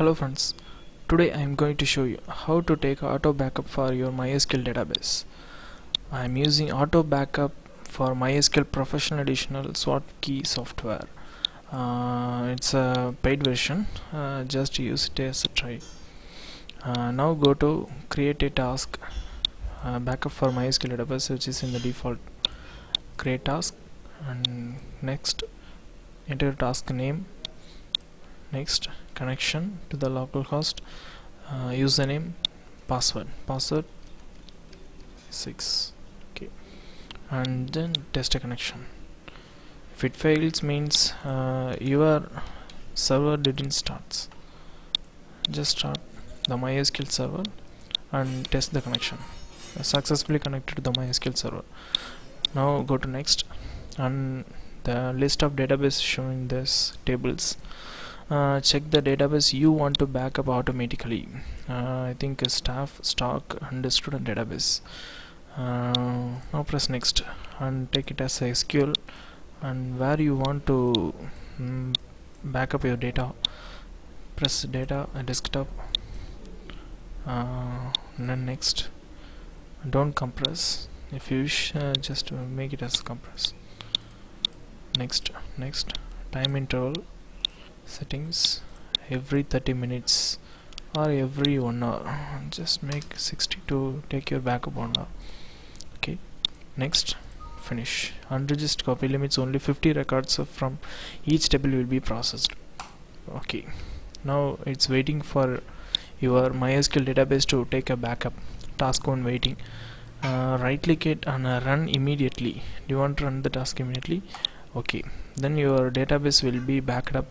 Hello friends, today I am going to show you how to take auto backup for your MySQL database. I am using auto backup for MySQL Professional Additional SWOT key software. Uh, it's a paid version, uh, just use it as a try. Uh, now go to create a task uh, backup for MySQL database which is in the default create task and next enter task name next connection to the local host. Uh, username password. Password 6 okay. And then test a connection. If it fails means uh, your server didn't start. Just start the MySQL server and test the connection. Successfully connected to the MySQL server. Now go to next. And the list of database showing this tables uh, check the database. You want to backup automatically. Uh, I think staff stock and student database. Uh, now press next. And take it as SQL. And where you want to mm, backup your data press data desktop. Uh, and then next. Don't compress. If you wish uh, just make it as compress. Next next. Time interval settings. Every 30 minutes or every one hour. Just make 60 to take your backup one hour. Okay next finish. Unregistered copy limits only 50 records from each table will be processed. Okay now it's waiting for your MySQL database to take a backup. Task on waiting. Uh, right click it and uh, run immediately. Do you want to run the task immediately? Okay then your database will be backed up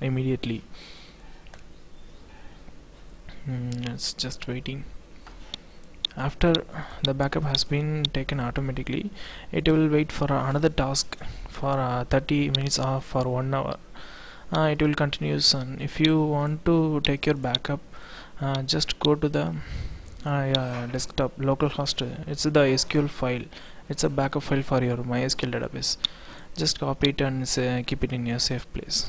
immediately. Mm, it's just waiting. After the backup has been taken automatically it will wait for another task for uh, 30 minutes or for one hour. Uh, it will continue and if you want to take your backup uh, just go to the uh, desktop localhost it's the SQL file. It's a backup file for your MySQL database. Just copy it and say, keep it in your safe place